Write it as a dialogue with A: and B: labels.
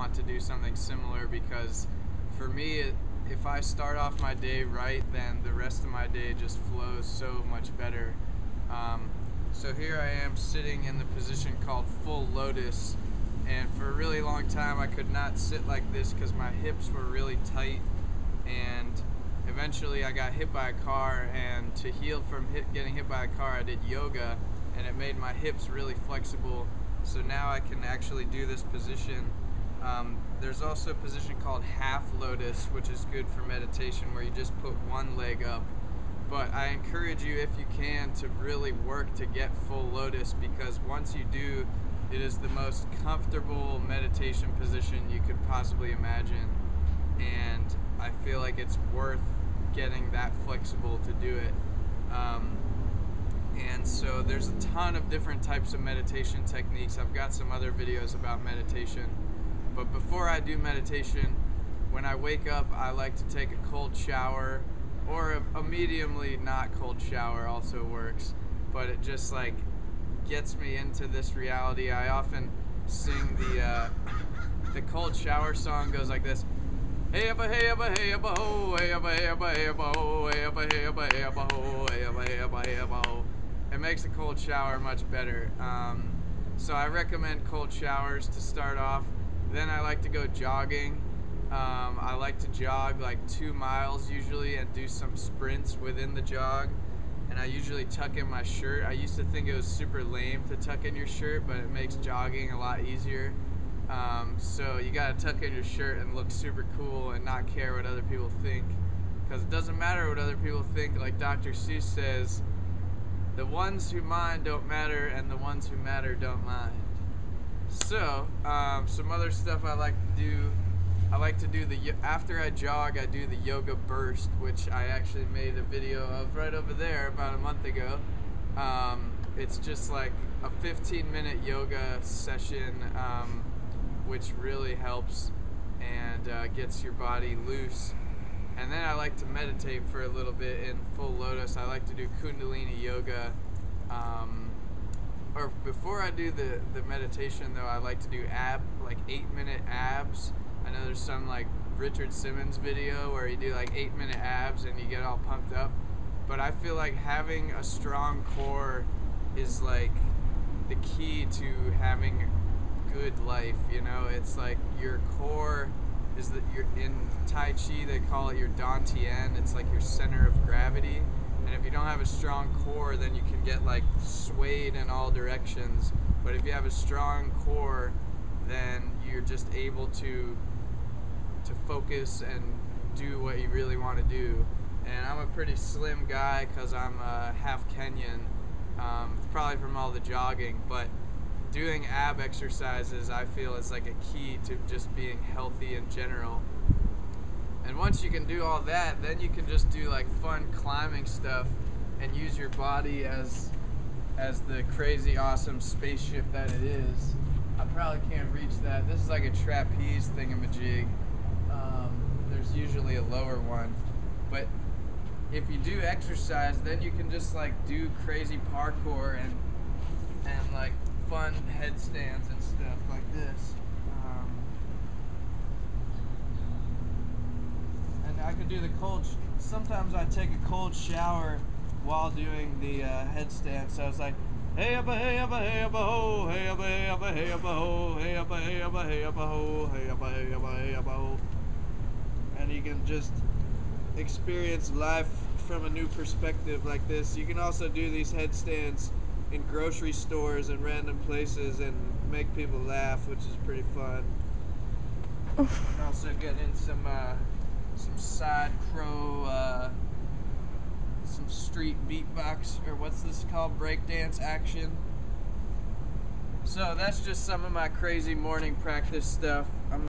A: want to do something similar because for me, if I start off my day right, then the rest of my day just flows so much better. Um, so here I am sitting in the position called full lotus, and for a really long time I could not sit like this because my hips were really tight, and eventually I got hit by a car, and to heal from hit, getting hit by a car, I did yoga, and it made my hips really flexible. So now I can actually do this position. Um, there's also a position called half lotus, which is good for meditation, where you just put one leg up but I encourage you, if you can, to really work to get full lotus because once you do, it is the most comfortable meditation position you could possibly imagine. And I feel like it's worth getting that flexible to do it. Um, and so there's a ton of different types of meditation techniques. I've got some other videos about meditation. But before I do meditation, when I wake up, I like to take a cold shower or a, a mediumly not cold shower also works but it just like gets me into this reality i often sing the uh, the cold shower song goes like this Hey abba hey abba hey abba ho hey abba hey abba hey abba ho hey abba hey abba hey abba ho hey abba hey abba hey abba ho it makes a cold shower much better um, so I recommend cold showers to start off then I like to go jogging um, I like to jog like two miles usually and do some sprints within the jog. And I usually tuck in my shirt. I used to think it was super lame to tuck in your shirt, but it makes jogging a lot easier. Um, so you gotta tuck in your shirt and look super cool and not care what other people think. Because it doesn't matter what other people think, like Dr. Seuss says, the ones who mind don't matter and the ones who matter don't mind. So, um, some other stuff I like to do I like to do the after I jog I do the yoga burst which I actually made a video of right over there about a month ago. Um, it's just like a 15 minute yoga session um, which really helps and uh, gets your body loose. And then I like to meditate for a little bit in full lotus. I like to do kundalini yoga um, or before I do the, the meditation though I like to do ab like eight minute abs I know there's some like Richard Simmons video where you do like eight minute abs and you get all pumped up. But I feel like having a strong core is like the key to having good life. You know, it's like your core is that you're in Tai Chi. They call it your Dantian. It's like your center of gravity. And if you don't have a strong core, then you can get like swayed in all directions. But if you have a strong core, then you're just able to to focus and do what you really want to do. And I'm a pretty slim guy because I'm uh, half Kenyan, um, probably from all the jogging. But doing ab exercises, I feel, is like a key to just being healthy in general. And once you can do all that, then you can just do like fun climbing stuff and use your body as as the crazy awesome spaceship that it is. I probably can't reach that. This is like a trapeze thingamajig um, there's usually a lower one. But if you do exercise, then you can just like do crazy parkour and and like fun headstands and stuff like this. Um, and I can do the cold. sometimes I take a cold shower while doing the uh, headstand. So it's like. Hey up hey up hey up ho hey up hey up hey up ho hey up hey up hey up ho hey up hey up hey up ho and you can just experience life from a new perspective like this. You can also do these headstands in grocery stores and random places and make people laugh, which is pretty fun. also get in some uh, some side crow, uh, some street beatbox, or what's this called, breakdance action. So that's just some of my crazy morning practice stuff. I'm